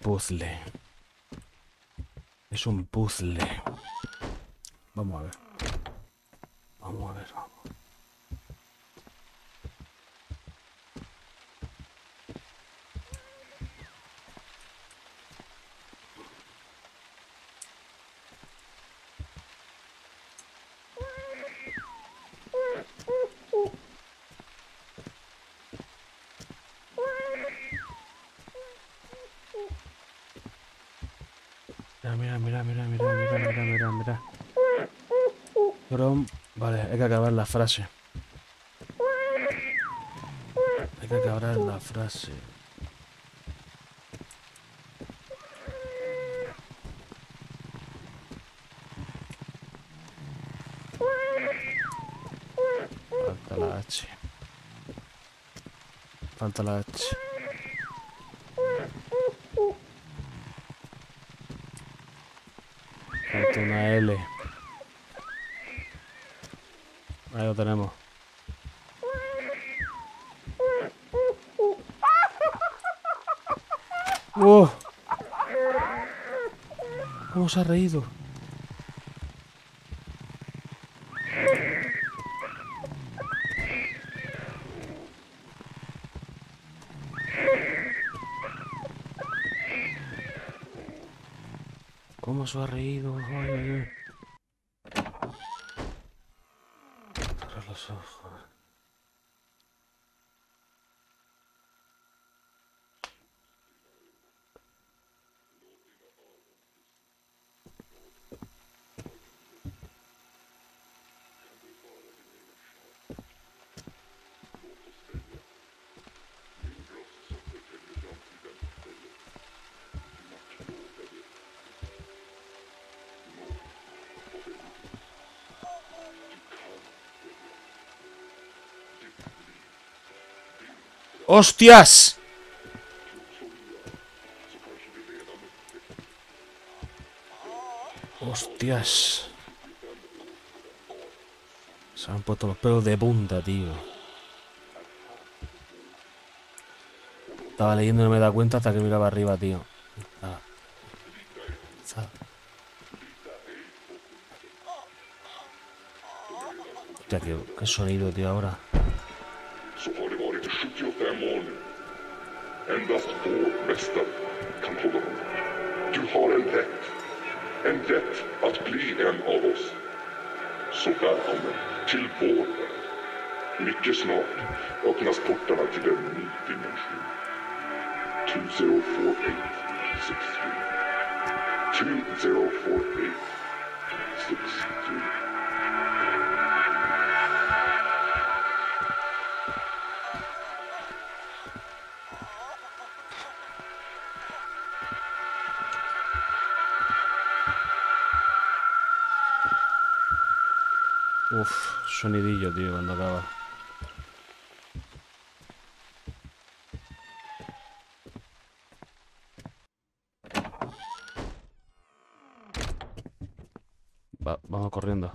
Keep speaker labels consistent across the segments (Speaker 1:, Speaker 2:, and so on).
Speaker 1: puzzle. Es un puzzle. Vamos a ver. Vamos a ver. Mira, mira, mira, mira, mira, mira, mira, mira, mira. Vale, hay que acabar la frase. Hay que acabar la frase. Falta la H. Falta la H. Falta una L. Ahí lo tenemos. ¡Oh! ¿Cómo se ha reído? ¿Cómo se ha reído? Ay, ¡Hostias! Hostias. Se han puesto los pelos de punta, tío. Estaba leyendo y no me da cuenta hasta que miraba arriba, tío. Ah. Hostia, qué, qué sonido, tío, ahora.
Speaker 2: Endast vår mästare kan hålla honom. Du har en rätt. En rätt att bli en av oss. Så välkommen till vår värld. Mycket snart öppnas portarna till en ny dimension. 204863. 204863.
Speaker 1: Uf, sonidillo, tío, cuando acaba. Va, vamos corriendo.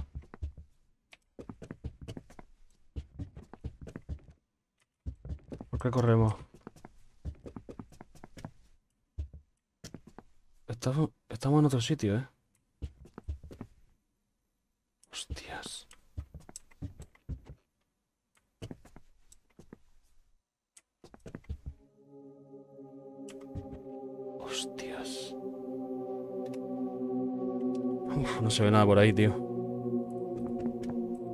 Speaker 1: ¿Por qué corremos? Estamos, estamos en otro sitio, ¿eh? Se ve nada por ahí, tío.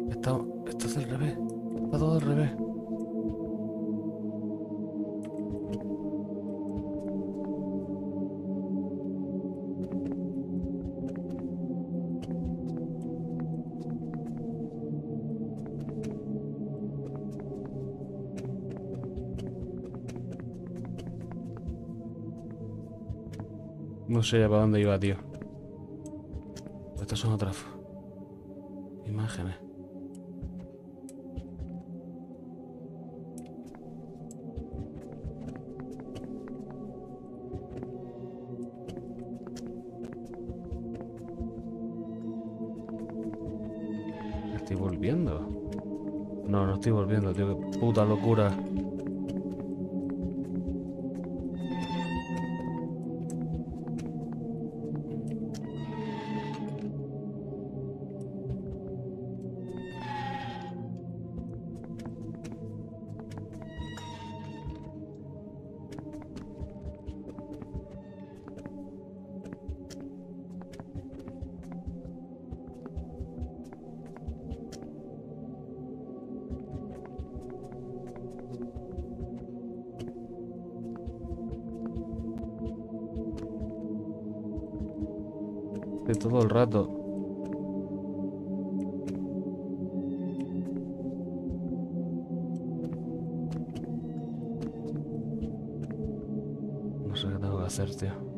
Speaker 1: Está, esto es del revés. Está todo al revés. No sé ya para dónde iba, tío. Son otras imágenes. Estoy volviendo. No, no estoy volviendo, tío. Qué puta locura. De todo el rato. No sé qué tengo que hacer, tío.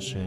Speaker 1: Sé,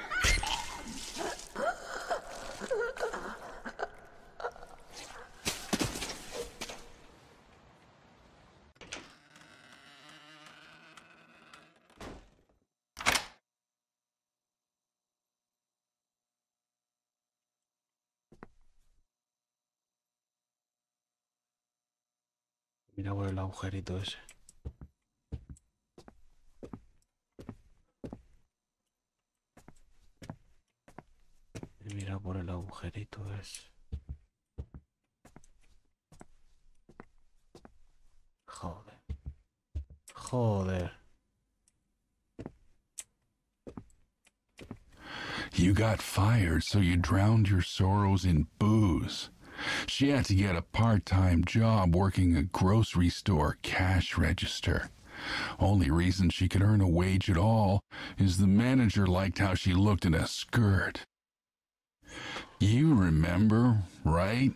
Speaker 1: Mira por el agujerito ese. Mira por el agujerito ese. Joder. Joder.
Speaker 3: You got fired, so you drowned your sorrows in booze. She had to get a part time job working a grocery store cash register. Only reason she could earn a wage at all is the manager liked how she looked in a skirt. You remember, right?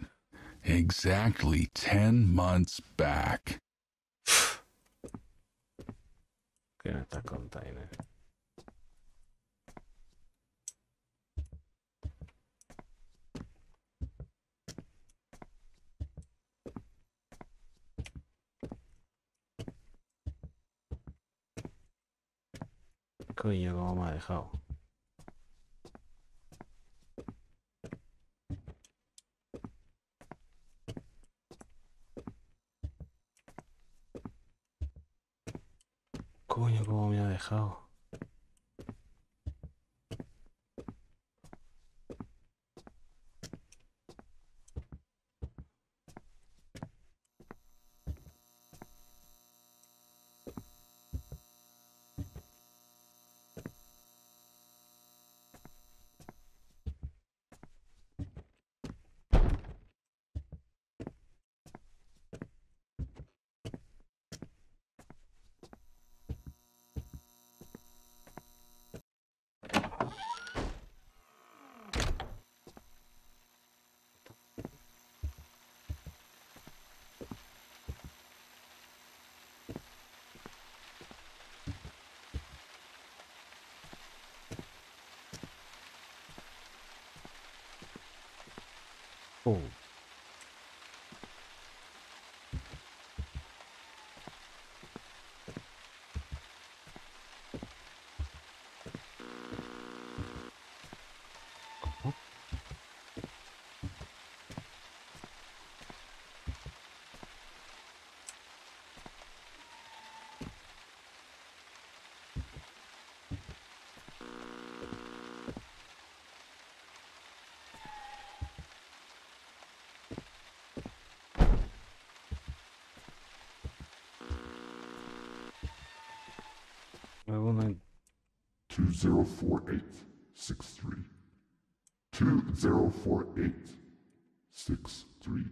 Speaker 3: Exactly 10 months back.
Speaker 1: ¿Qué me estás contando? Coño, cómo me ha dejado. Coño, cómo me ha dejado. old.
Speaker 2: 204863. 204863.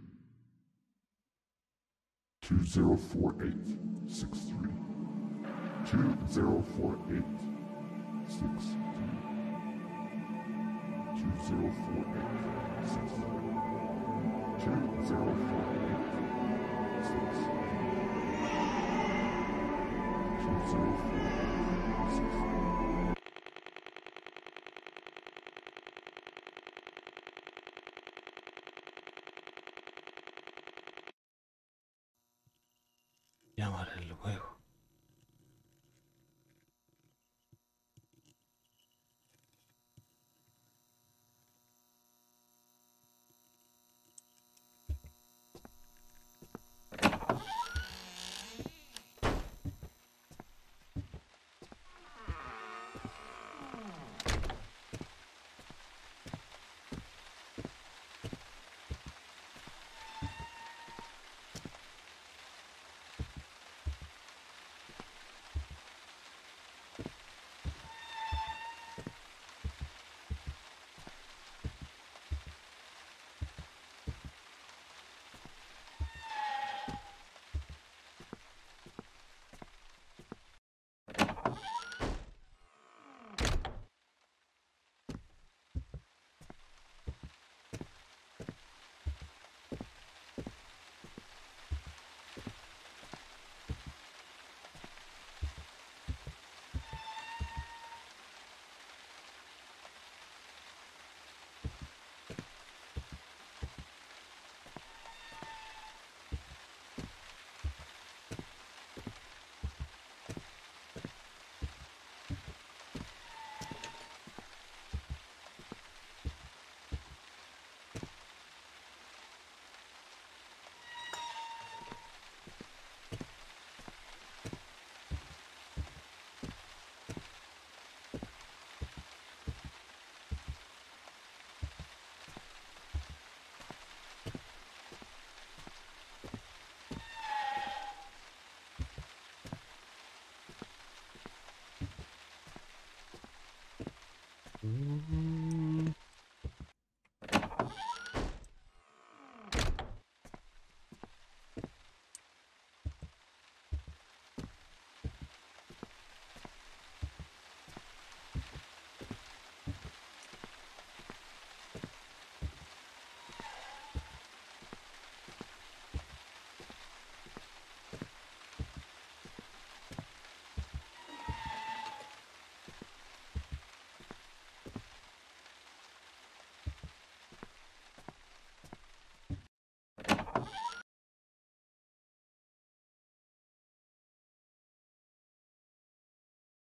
Speaker 2: 204863. 204863. 204863.
Speaker 1: Llamaré luego. Mm.